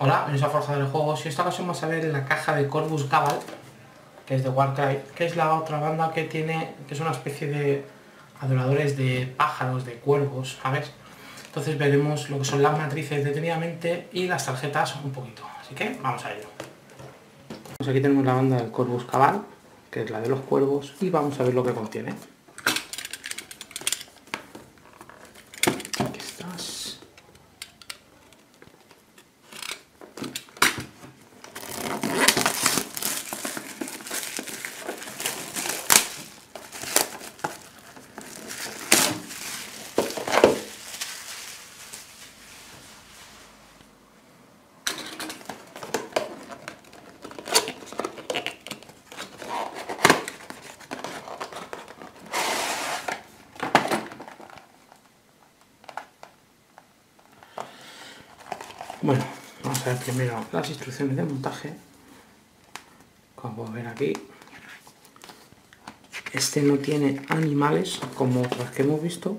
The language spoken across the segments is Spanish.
Hola, bienvenidos a Forja del Juegos y esta ocasión vamos a ver la caja de Corvus Cabal, que es de Warcry, que es la otra banda que tiene, que es una especie de adoradores de pájaros, de cuervos, ¿sabes? Entonces veremos lo que son las matrices detenidamente y las tarjetas un poquito, así que vamos a ello. Pues aquí tenemos la banda del Corvus Cabal, que es la de los cuervos, y vamos a ver lo que contiene. Aquí estás. Bueno, vamos a ver primero las instrucciones de montaje. Como podemos ver aquí, este no tiene animales como otras que hemos visto.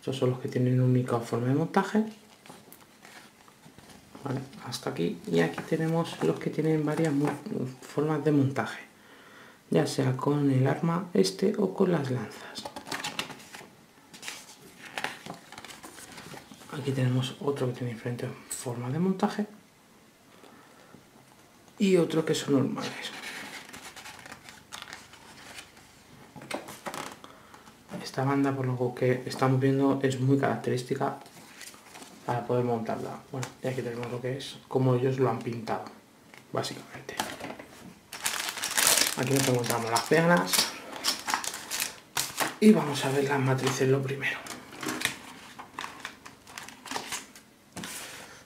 Estos son los que tienen única forma de montaje. Hasta aquí. Y aquí tenemos los que tienen varias formas de montaje ya sea con el arma este o con las lanzas. Aquí tenemos otro que tiene diferentes formas de montaje y otro que son normales. Esta banda, por lo que estamos viendo, es muy característica para poder montarla. Bueno, y aquí tenemos lo que es, como ellos lo han pintado, básicamente. Aquí nos encontramos las peanas. Y vamos a ver las matrices lo primero.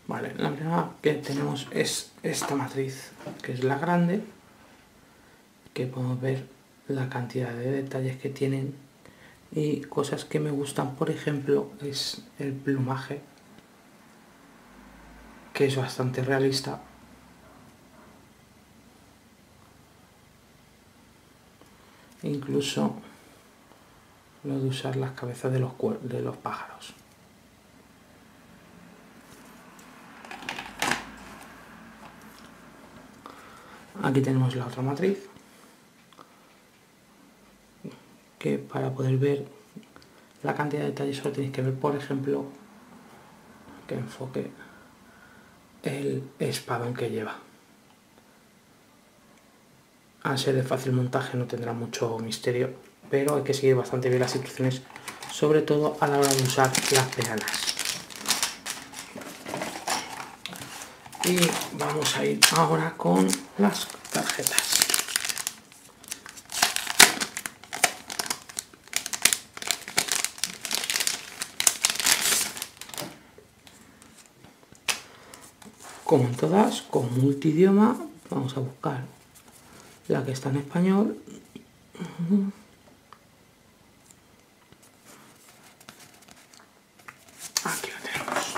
Vale, la primera que tenemos es esta matriz, que es la grande, que podemos ver la cantidad de detalles que tienen y cosas que me gustan, por ejemplo, es el plumaje, que es bastante realista incluso lo de usar las cabezas de los, de los pájaros. Aquí tenemos la otra matriz, que para poder ver la cantidad de detalles solo tenéis que ver, por ejemplo, que enfoque el espadón que lleva al ser de fácil montaje no tendrá mucho misterio, pero hay que seguir bastante bien las instrucciones, sobre todo a la hora de usar las peanas. Y vamos a ir ahora con las tarjetas. Como en todas, con multidioma, vamos a buscar la que está en español. Aquí la tenemos.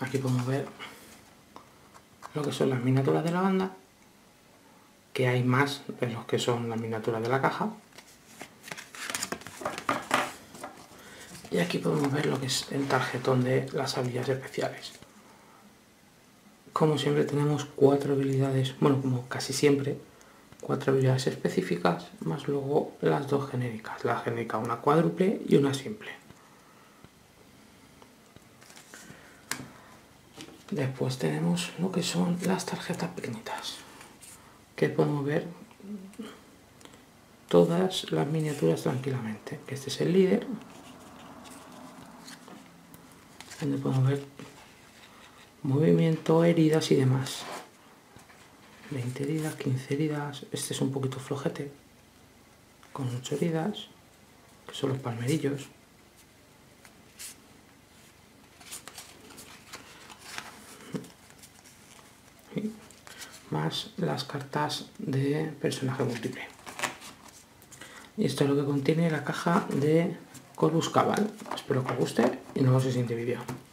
Aquí podemos ver lo que son las miniaturas de la banda, que hay más de los que son las miniaturas de la caja. Y aquí podemos ver lo que es el tarjetón de las habilidades especiales como siempre tenemos cuatro habilidades, bueno, como casi siempre, cuatro habilidades específicas, más luego las dos genéricas, la genérica una cuádruple y una simple. Después tenemos lo que son las tarjetas pequeñitas, que podemos ver todas las miniaturas tranquilamente. Este es el líder, donde podemos ver movimiento, heridas y demás. 20 heridas, 15 heridas, este es un poquito flojete, con 8 heridas, que son los palmerillos. más las cartas de personaje múltiple. Y esto es lo que contiene la caja de Corvus Cabal. Espero que os guste y nos vemos en el siguiente vídeo.